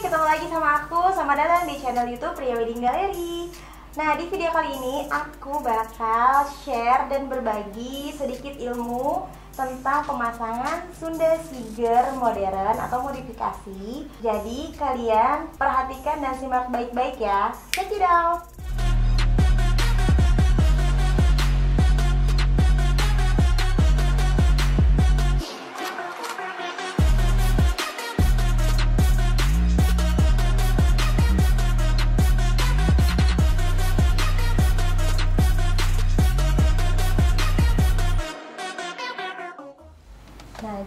ketemu lagi sama aku. Selamat datang di channel YouTube Pria Wedding Gallery. Nah, di video kali ini aku bakal share dan berbagi sedikit ilmu tentang pemasangan Sunda Siger modern atau modifikasi. Jadi, kalian perhatikan dan simak baik-baik ya. Check it.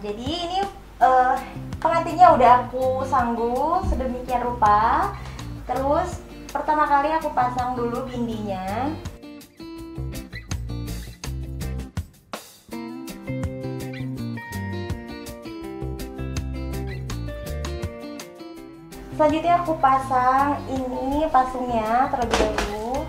Jadi ini uh, pengantinnya udah aku sanggu sedemikian rupa. Terus pertama kali aku pasang dulu bindinya. Selanjutnya aku pasang ini pasungnya terlebih dahulu.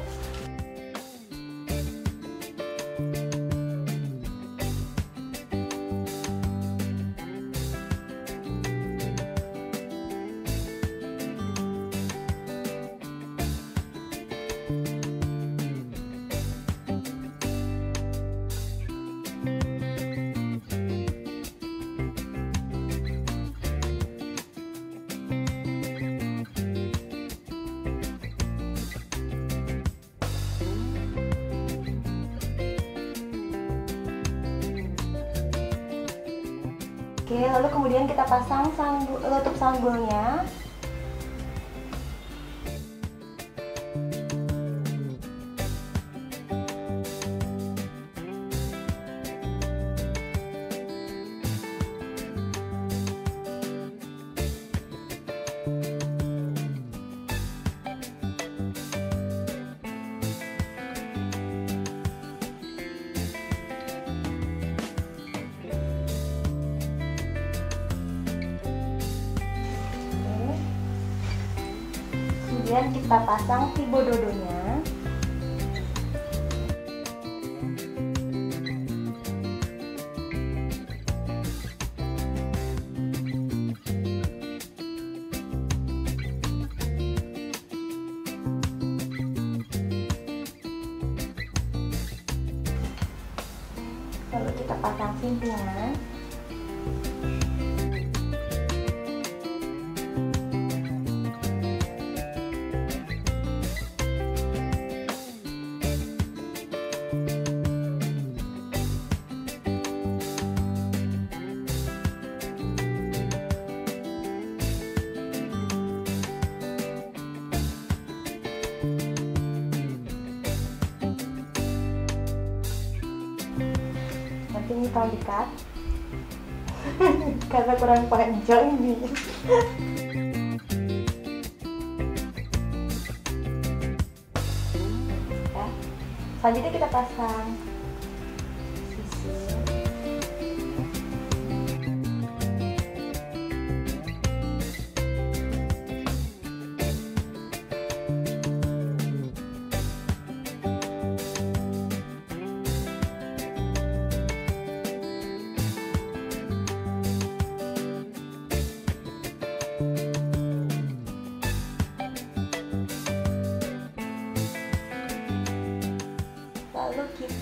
Oke, lalu kemudian kita pasang sanggul, tutup sanggulnya. Kemudian kita pasang tibo dodonya lalu kita pasang simpingnya ini dekat karena kurang panjang nih ya. selanjutnya kita pasang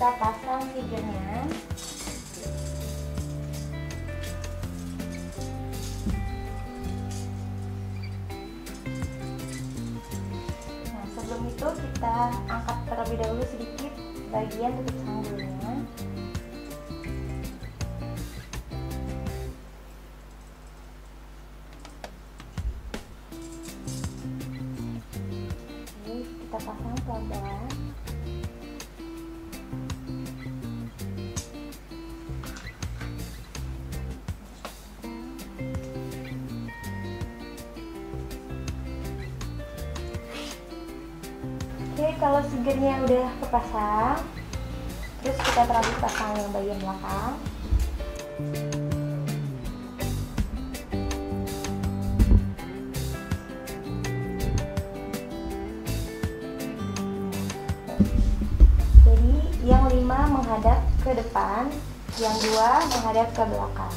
kita pasang figurnya. Nah sebelum itu kita angkat terlebih dahulu sedikit bagian tutup sanggulnya kita pasang pelan-pelan Oke, kalau sigernya udah kepasang, terus kita terabik pasang yang bagian belakang. Jadi yang lima menghadap ke depan, yang dua menghadap ke belakang.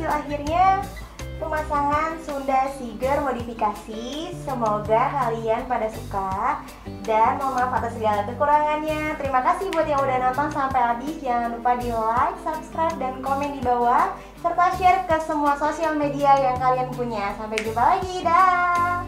Hasil akhirnya pemasangan Sunda Siger modifikasi. Semoga kalian pada suka dan mohon maaf atas segala kekurangannya. Terima kasih buat yang udah nonton sampai habis. Jangan lupa di like, subscribe, dan komen di bawah serta share ke semua sosial media yang kalian punya. Sampai jumpa lagi, dah.